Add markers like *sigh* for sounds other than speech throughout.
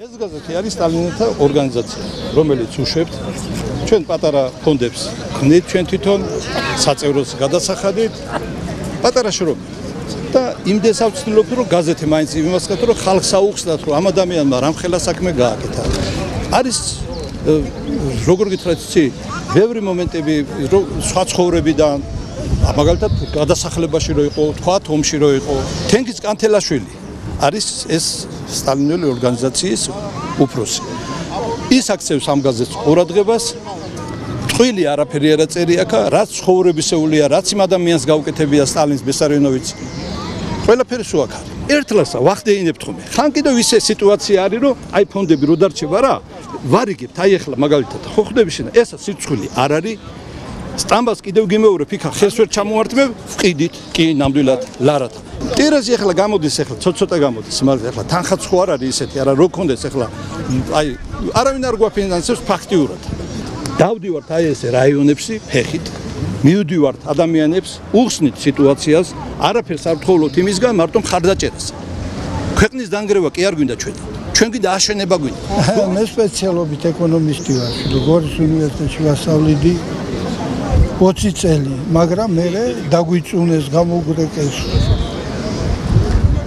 ეს გაზეთი არის სტალინელთა ორგანიზაცია, რომელიც უშვებთ ჩვენ პატარა ფონდებს ქმნით ჩვენ თვითონ საწევროს გადასახადით. პატარა შრომები და იმდეს ავწtildeობთ რომ გაზეთი მაინც იმას ხათ რომ ხალხს აუხსნათ რომ ამ ადამიანმა რამხელა საქმე გააკეთა. არის როგორ გითხრათ იცი, ბევრი მომენტები რო სხვა ცხოვრებიდან მაგალითად გადასახლებაში რო იყო, თქვა ომში რო იყო, თენგიზ კანთელაშვილი არის ეს სტალინელი ორგანიზაციის უფროსი. ის აქცევს ამ გაზეთს ყურადღებას. წვილი არაფერი არ აწერი აქ, რაც ცხოვრებისეულია, რაც იმ ადამიანს გაუკეთებია სტალინს ბესარიონოვიჩი. ყველაფერი სულ აქ არის. ერთლასა ვახდეინებთ ხოლმე. ხან კიდევ ისე სიტუაცია არის, რომ აი ფონდები რო დარჩება რა, ვარიგებთ, აი ახლა მაგალითად ხო ხვდები შენ, ესა სიცხული არ არის. სტამბას კიდევ გიმეორებ, იქა ხელს ვერ ჩამოვართმევ, ვყიდით, კი, ნამდვილად, ლარათა. ტირაზი ახლა გამოდის ახლა ცოტ-ცოტა გამოდის, მაგრამ ახლა თანხაც ხო არ არის ისეთი, არა რო კონდეს ახლა აი არავინ არ გვაფინანსებს ფაქტიურად. დავდივართ აი ესე რაიონებში ფეხით, მივდივართ ადამიანებს, უხსნით სიტუაციას, არაფერს არ ვთხოვლოთ იმისგან, მარტო მხარდაჭერას. ქვეყნის დანგრევა კი არ გვინდა ჩვენ. ჩვენ გვინდა აშენება გვინდა. *laughs* მე სპეციალობით ეკონომისტი ვარ. გორის უნივერსიტეტში ვასწავლიდი 20 წელი, მაგრამ მე დაგვიწუნეს, გამოგრეკეს.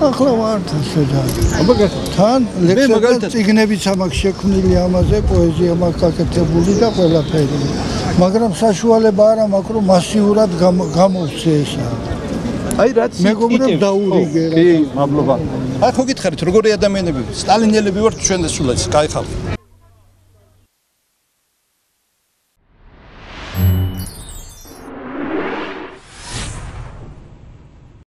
ახლა ვართ ასე და მაგალითად თან ლექსები მაგალითად- ციგნებიც ამაქვს შექმნილი ამაზე, პოეზია მაქვს გაკეთებული და ყველაფერი. მაგრამ საშუალება არ მაქვს რომ მასიურად გამო- გამოვცე ესა. აი რაც მეგობრებს იკეთებს. დაურიგე, ხო, კი, მადლობა. აი ხო გითხარით, როგორი ადამიანები სტალინელები ვართ ჩვენ ეს სულაც, ხალხი.